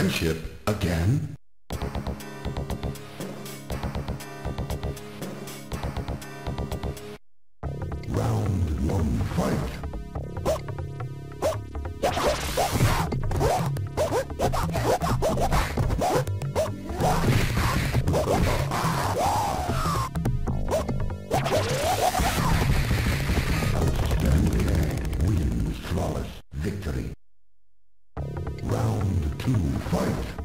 Friendship. Again? Two fight.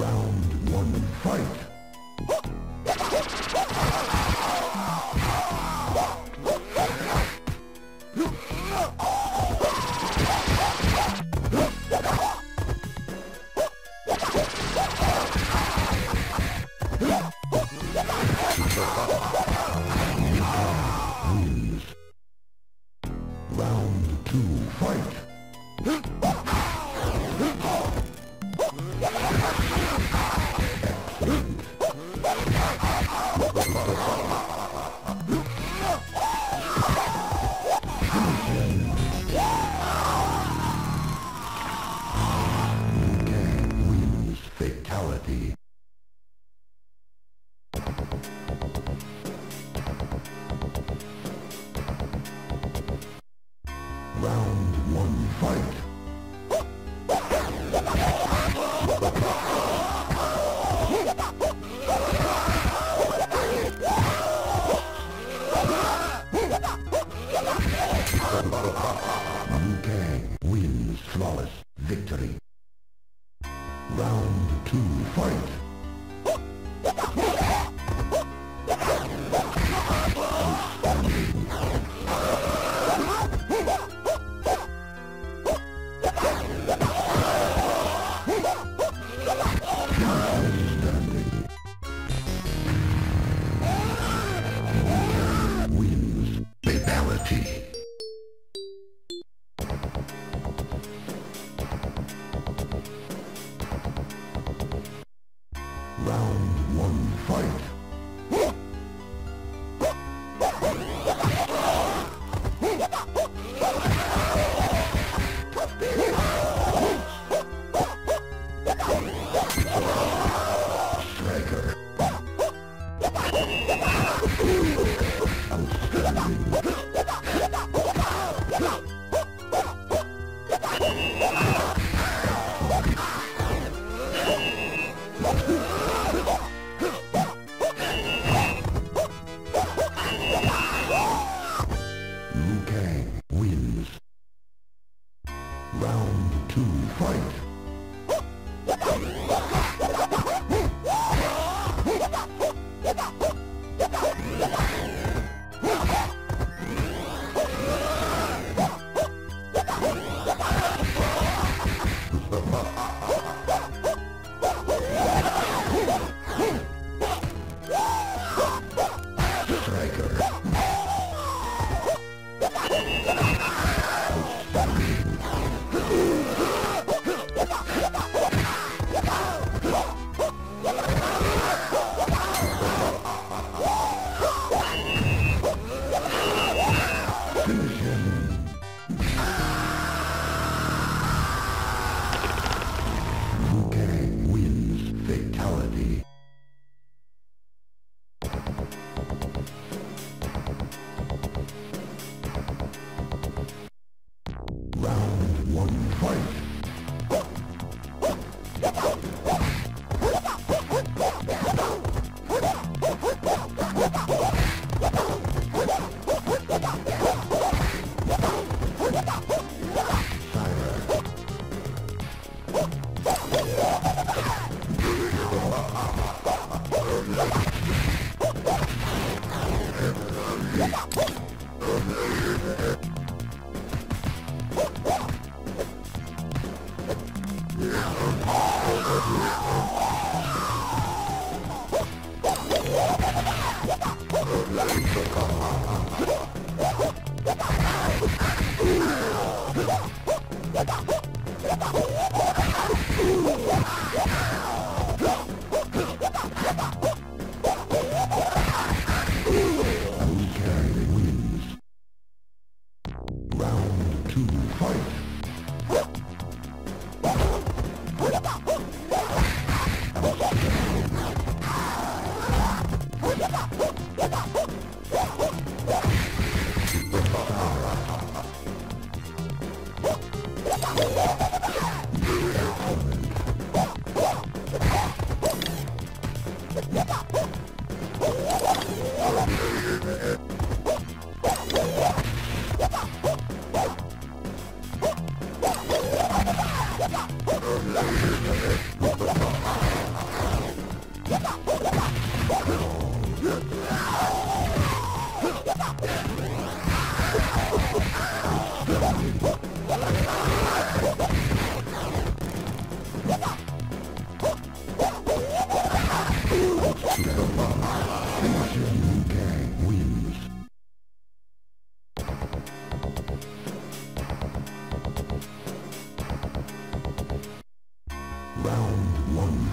Round one, fight! flawless victory. Round two, fight! Fight! Round two, fight! What the fuck?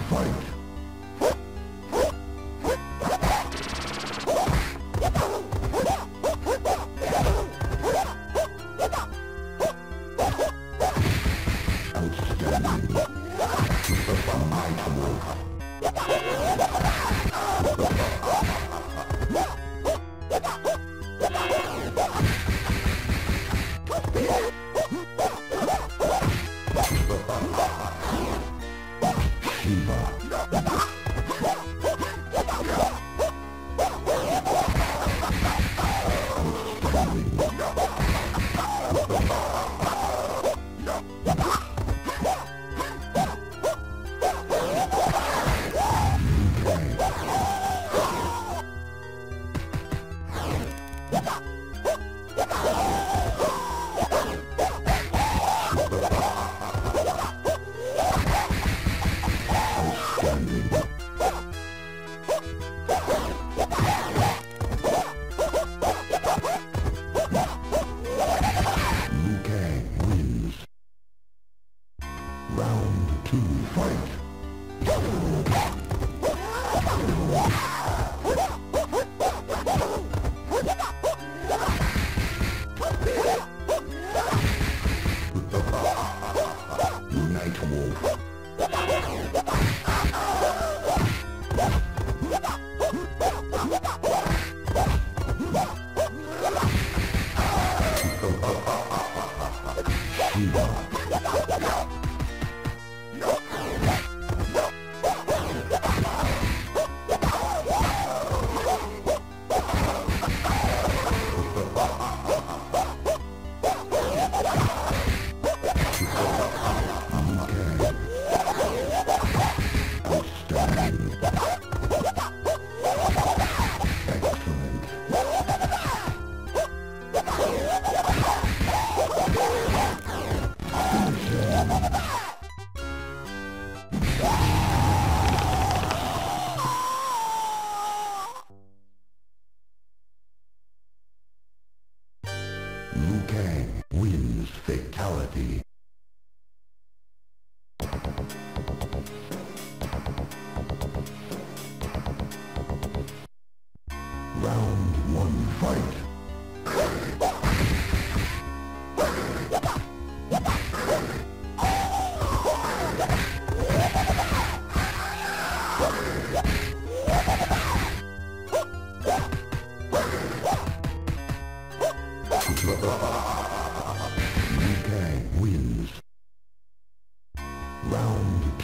Fight. あっ!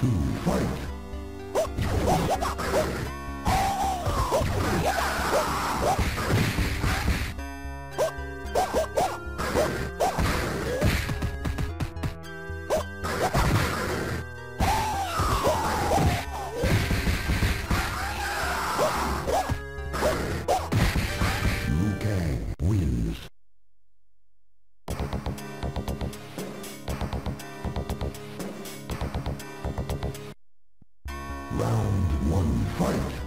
Two fight. one fight.